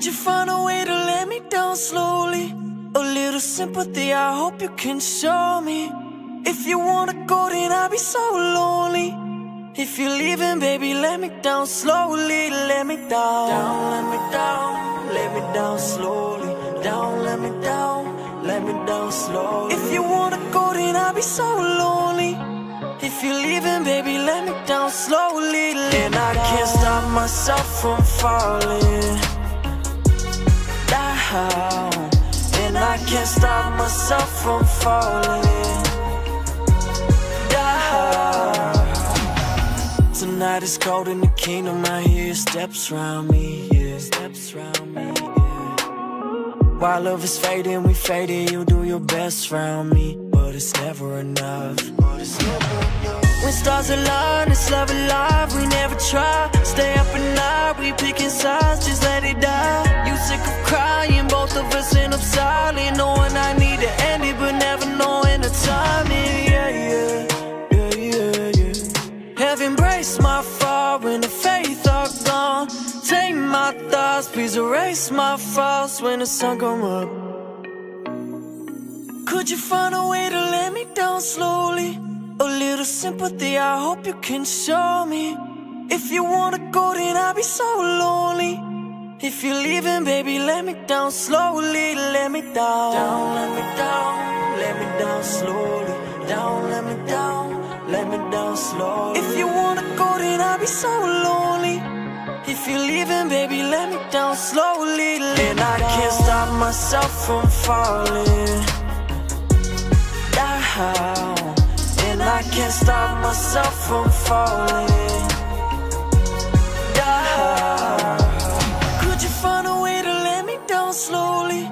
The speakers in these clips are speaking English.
Could you find a way to let me down slowly? A little sympathy, I hope you can show me. If you wanna go, then I'll be so lonely. If you're leaving, baby, let me down slowly. Let me down, down, let me down, let me down slowly. Down, let me down, let me down slowly. If you wanna go, then I'll be so lonely. If you're leaving, baby, let me down slowly. Then I can't stop myself from falling down. And I can't stop myself from falling down. Tonight is cold in the kingdom. I hear steps around me, yeah. Steps around me, yeah. While love is fading, we faded. You do your best around me, but it's never enough. When stars align, it's love alive. We never try. Stay up at night, we picking sides, just let it die. You sick of crying, both of us end up silent. Knowing I need to end it, but never knowing the timing. Yeah, yeah, yeah, yeah, yeah. Have embraced my fall when the faith are gone. Take my thoughts, please erase my faults when the sun come up. Could you find a way to let me down slowly? A little sympathy, I hope you can show me. If you wanna go, then I'll be so lonely. If you're leaving, baby, let me down slowly. Let me down, down, let me down, let me down slowly. Down, let me down, let me down slowly. If you wanna go, then I'll be so lonely. If you're leaving, baby, let me down slowly. And I can't stop myself from falling down. And I can't stop myself from falling down. Could you find a way to let me down slowly?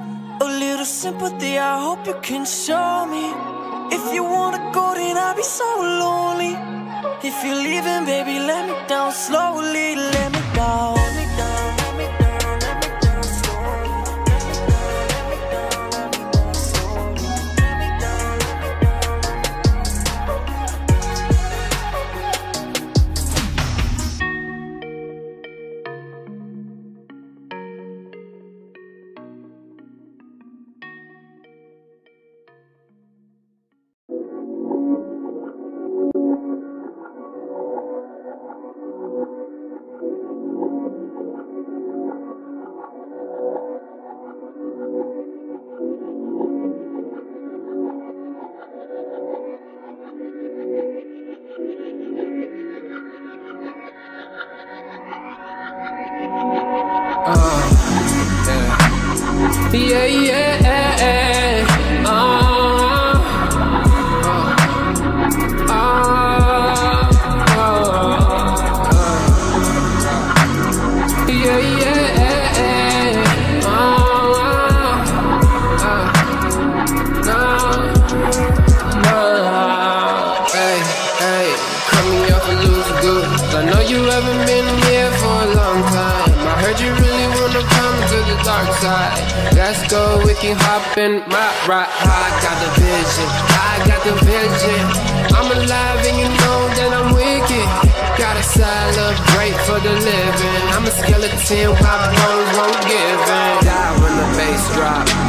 A little sympathy, I hope you can show me. If you wanna go, then I'll be so lonely. If you're leaving, baby, let me down slowly. Let me down. Dark side. Let's go, we can hop in my ride. I got the vision, I got the vision. I'm alive and you know that I'm wicked. Gotta celebrate for the living. I'm a skeleton, my bones won't give in. Die when the bass drop.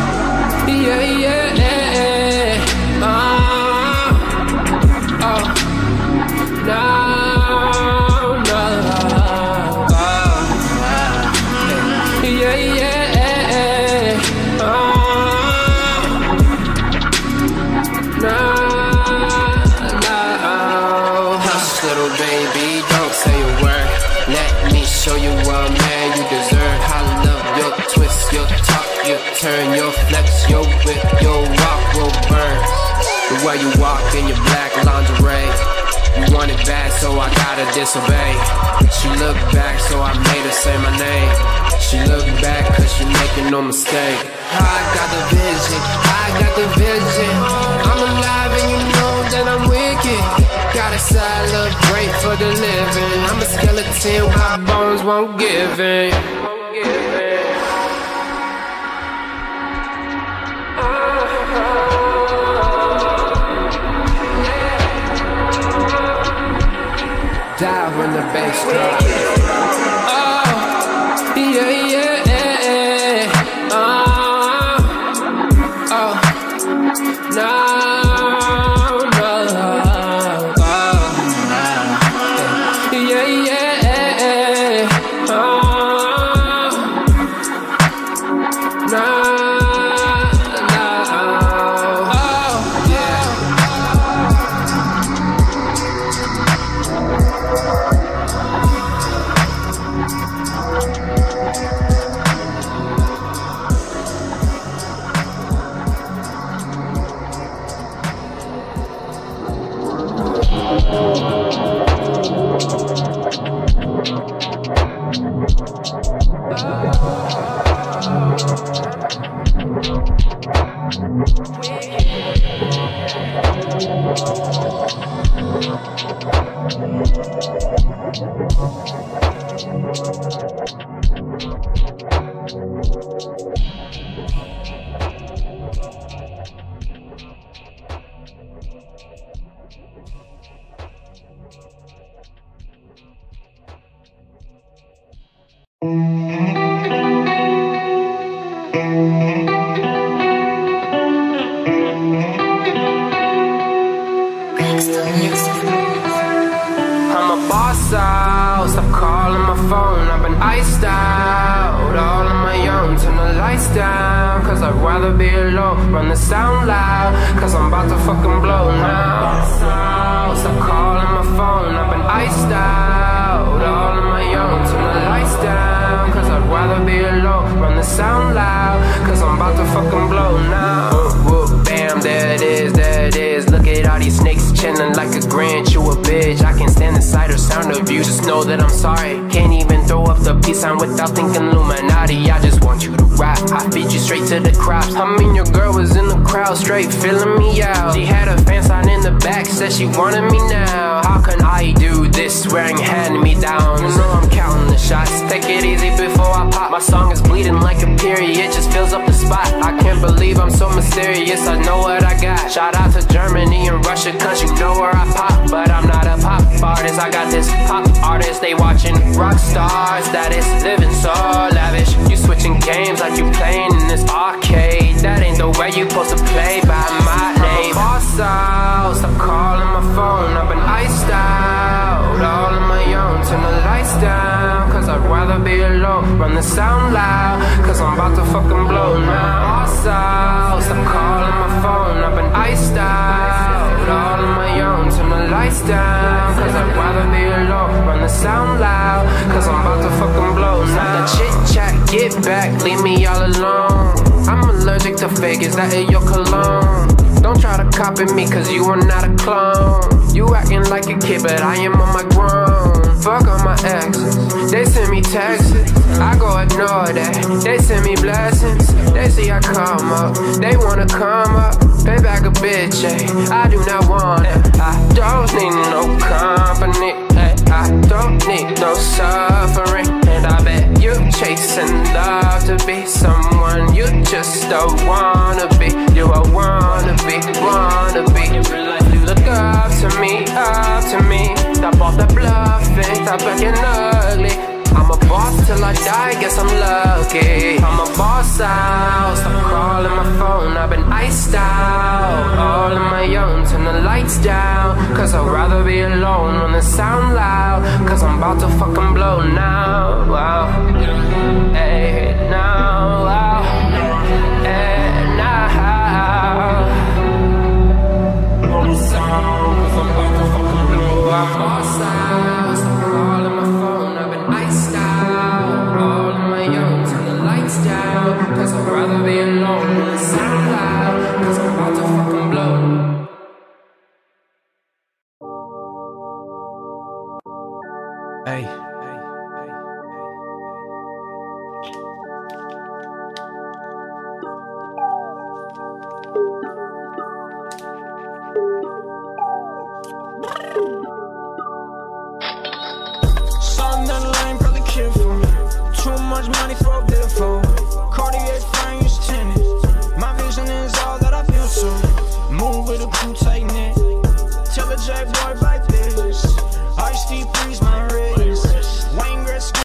Turn, your flex, your whip, your walk will burn. The way you walk in your black lingerie. You want it bad, so I gotta disobey. She looked back, so I made her say my name. She looked back, cause she making no mistake. I got the vision, I got the vision. I'm alive and you know that I'm wicked. Gotta celebrate for the living. I'm a skeleton, my bones won't give in. When the bass drops. Mm-hmm. pass Stop calling my phone, I've been iced out. All on my own, turn the lights down. Cause I'd rather be alone, run the sound loud. Cause I'm about to fucking blow now. Stop calling my phone, I've been iced out. All on my own, turn the lights down. Cause I'd rather be alone, run the sound loud. Cause I'm about to fucking blow now. Whoop, whoop, bam, there it is, there it is. Look at all these snakes chilling like a Grinch, you a bitch. I can't stand the sight or sound of you. Just know that I'm sorry. Can't even throw up the peace sign without thinking Illuminati. I just want you to rap. I feed you straight to the crops. I mean, your girl was in the crowd, straight filling me out. She had a fan sign in the back, said she wanted me now. How can I do this wearing hand me downs? You know I'm counting the shots. Take it easy before I pop. My song is bleeding like a period, it just fills up the spot. I can't believe I'm so mysterious. I know what I got. Shout out to Germany and Russia, you know where I pop, but I'm not a pop artist. I got this pop artist, they watching rock stars. That is living so lavish. You switching games like you playing in this arcade. That ain't the way you supposed to play by my name. Boss out, stop calling my phone. I've been iced out, all on my own. Turn the lights down, cause I'd rather be alone. Run the sound loud, cause I'm about to fucking blow now. Boss out, stop calling my phone. I've been iced out it all on my own Turn my lights down. Cause I'd rather be alone Run the sound loud. Cause I'm about to fucking blow now. The Chit chat, get back, leave me all alone. I'm allergic to fake, is that in your cologne? Don't try to copy me cause you are not a clone. You acting like a kid but I am on my grown. Fuck on my exes. They send me texts. I go ignore that. They send me blessings. They see I come up. They wanna come up. Pay back a bitch, eh? I do not want it. I don't need no company. I don't need no suffering. And I bet you chasing love to be someone you just don't wanna be. You a wanna be, wanna be. You look up to me, up to me. Stop off the blood stop acting ugly. I'm a boss till I die, guess I'm lucky. I'm a boss out, stop calling my phone. I've been iced out, all on my own. Turn the lights down, cause I'd rather be alone when the sound loud. Cause I'm about to fucking blow now. Wow.